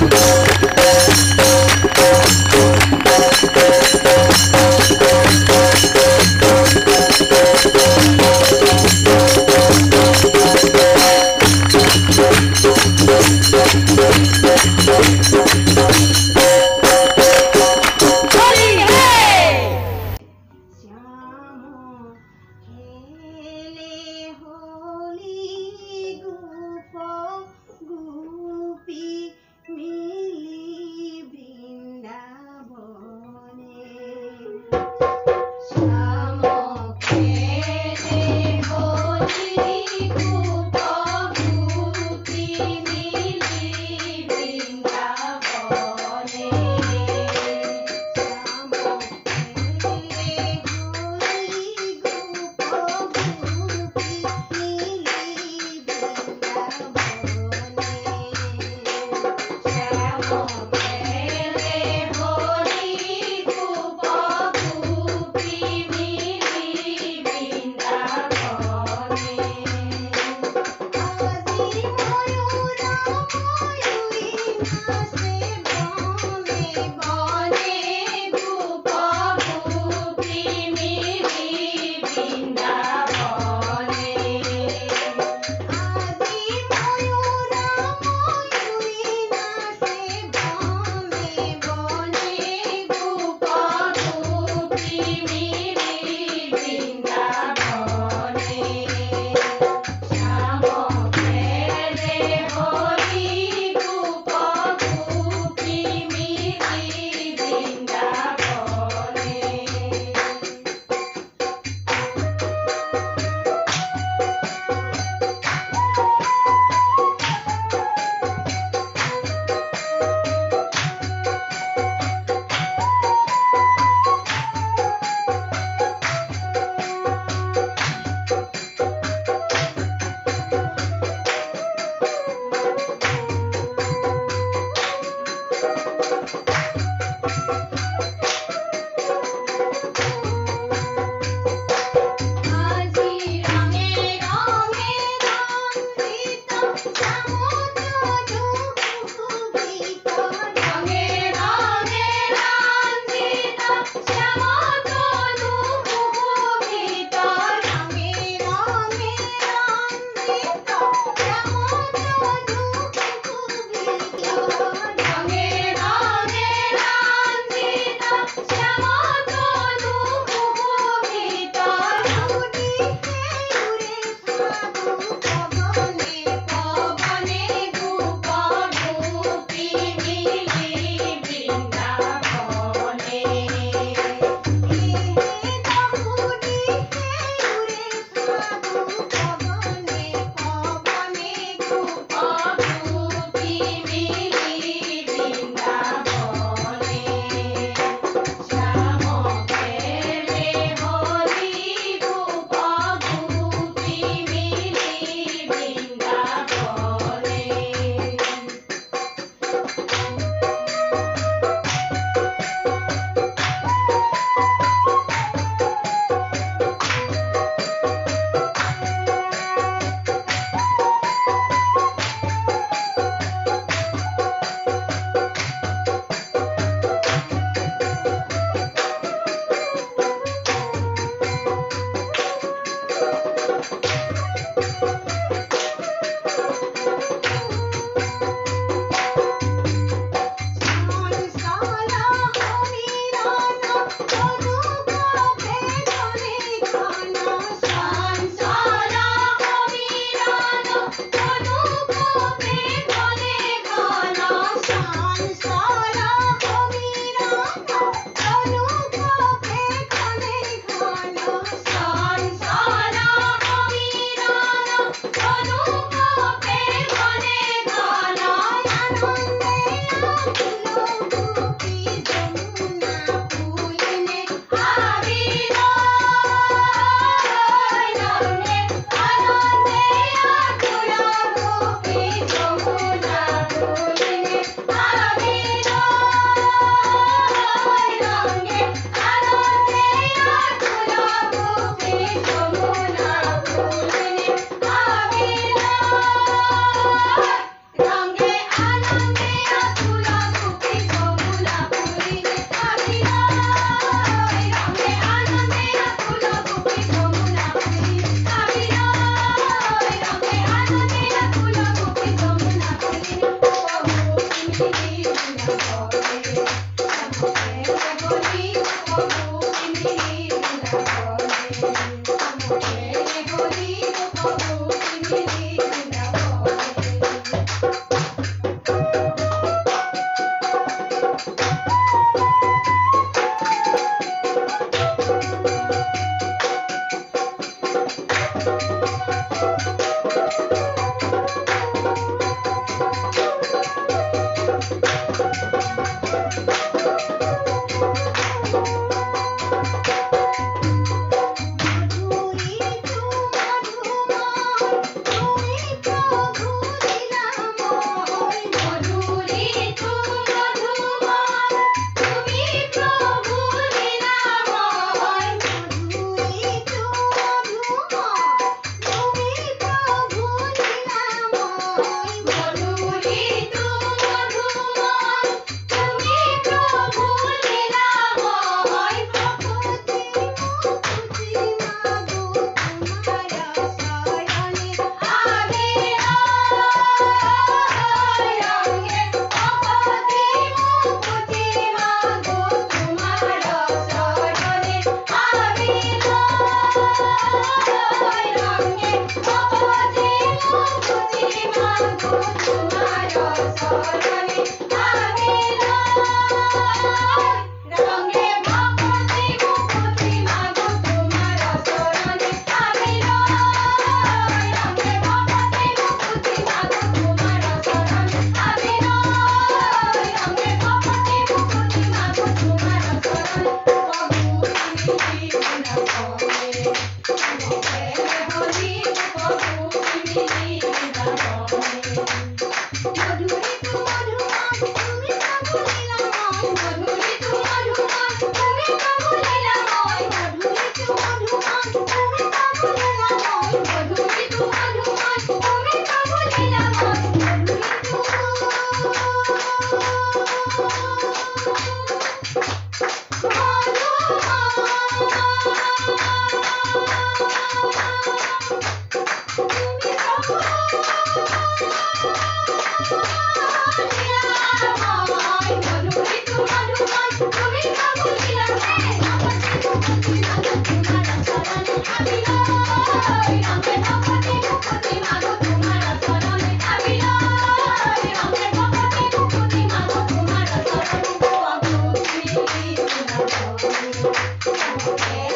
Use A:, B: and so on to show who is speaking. A: Gracias.
B: Música Música